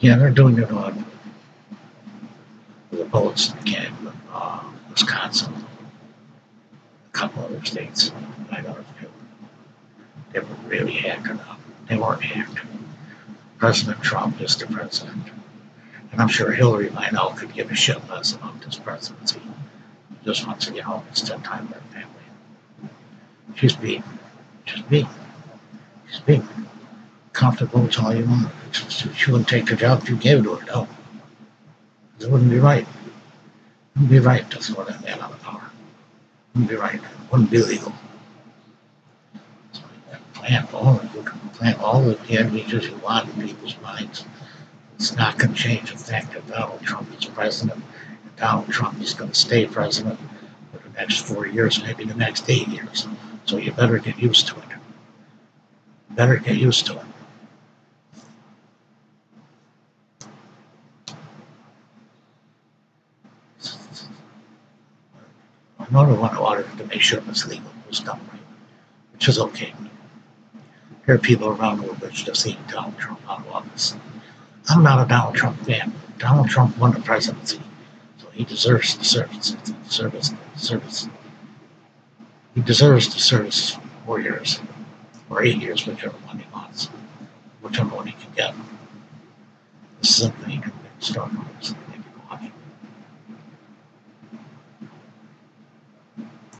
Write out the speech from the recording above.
Yeah, they're doing it on the votes in uh, Wisconsin, a couple other states. I don't know they- they were really hacking up. They weren't hacked. President Trump is the president. And I'm sure Hillary by now could give a shit less about this presidency. Just wants to get home and spend time with her family. She's being, she's being, she's being comfortable with all you want. She, wouldn't take the job you gave it to her, no. It wouldn't be right. It wouldn't be right to throw that man out of power. It wouldn't be right. It wouldn't be legal. So plant all you can plant all the images you want in people's minds. It's not going to change the fact that Donald Trump is president. And Donald Trump is going to stay president for the next four years, maybe the next eight years. So you better get used to it. Better get used to it. I know they want to audit to make sure it's legal, it's done right, which is okay. There are people around the world that just hate Donald Trump out of office. I'm not a Donald Trump fan. Donald Trump won the presidency, so he deserves the service. Service, service. He deserves the service four years or eight years, whichever one he wants, whichever one he can get. This is something he can start on.